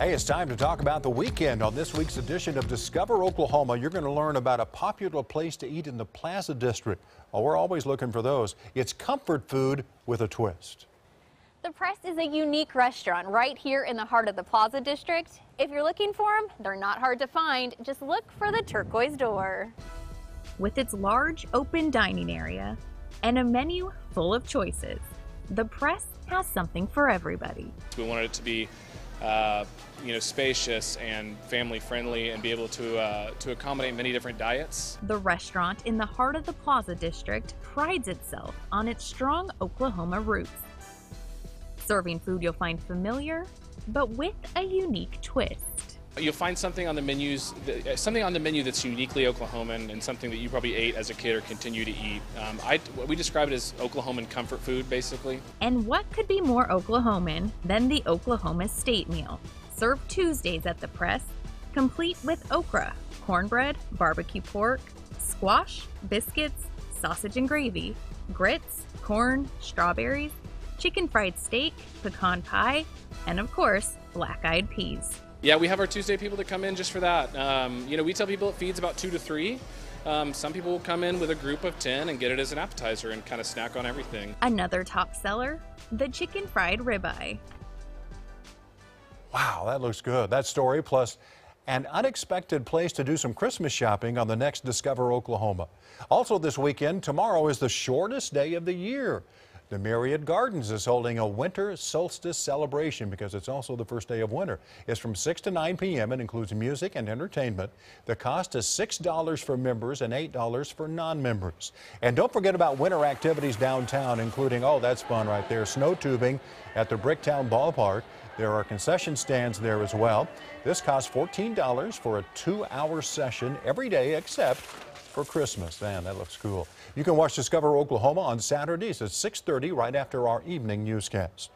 Hey, it's time to talk about the weekend. On this week's edition of Discover Oklahoma, you're going to learn about a popular place to eat in the Plaza District. Oh, we're always looking for those. It's comfort food with a twist. The Press is a unique restaurant right here in the heart of the Plaza District. If you're looking for them, they're not hard to find. Just look for the turquoise door. With its large open dining area and a menu full of choices, the Press has something for everybody. We wanted it to be uh, you know, spacious and family friendly and be able to, uh, to accommodate many different diets. The restaurant in the heart of the Plaza District prides itself on its strong Oklahoma roots. Serving food you'll find familiar, but with a unique twist. You'll find something on the menus, something on the menu that's uniquely Oklahoman and something that you probably ate as a kid or continue to eat. Um, I, we describe it as Oklahoman comfort food, basically. And what could be more Oklahoman than the Oklahoma State Meal? Served Tuesdays at the press, complete with okra, cornbread, barbecue pork, squash, biscuits, sausage and gravy, grits, corn, strawberries, chicken fried steak, pecan pie, and of course, black eyed peas. Yeah, we have our Tuesday people that come in just for that. Um, you know, we tell people it feeds about two to three. Um, some people will come in with a group of 10 and get it as an appetizer and kind of snack on everything. Another top seller, the chicken fried ribeye. Wow, that looks good. That story plus an unexpected place to do some Christmas shopping on the next Discover Oklahoma. Also this weekend, tomorrow is the shortest day of the year. The Myriad Gardens is holding a winter solstice celebration because it's also the first day of winter. It's from 6 to 9 p.m. and includes music and entertainment. The cost is $6 for members and $8 for non-members. And don't forget about winter activities downtown, including, oh, that's fun right there, snow tubing at the Bricktown Ballpark. There are concession stands there as well. This costs $14 for a two-hour session every day except for Christmas. Man, that looks cool. You can watch Discover Oklahoma on Saturdays at 6.30 right after our evening newscast.